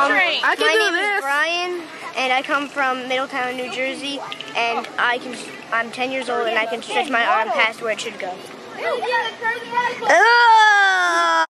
Um. I can My do name this. is Brian, and I come from Middletown, New Jersey, and I can. I'm 10 years old, and I can stretch my arm past where it should go.